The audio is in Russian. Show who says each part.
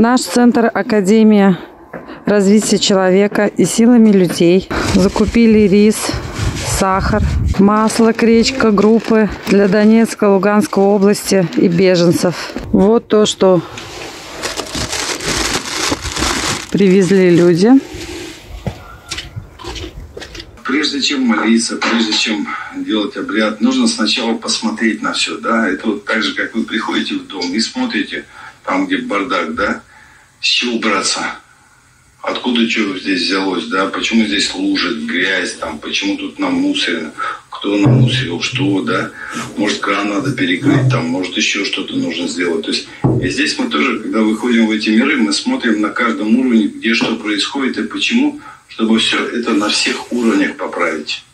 Speaker 1: Наш центр Академия развития человека и силами людей закупили рис, сахар, масло, кречка, группы для Донецкой, Луганской области и беженцев. Вот то, что привезли люди.
Speaker 2: Прежде чем молиться, прежде чем делать обряд, нужно сначала посмотреть на все, да. Это вот так же, как вы приходите в дом и смотрите, там, где бардак, да, с чего браться? Откуда что здесь взялось, да, почему здесь лужи, грязь, там, почему тут намусорено, кто намусорил, что, да, может кран надо перекрыть, там, может еще что-то нужно сделать. То есть и здесь мы тоже, когда выходим в эти миры, мы смотрим на каждом уровне, где что происходит и почему, чтобы все это на всех уровнях поправить.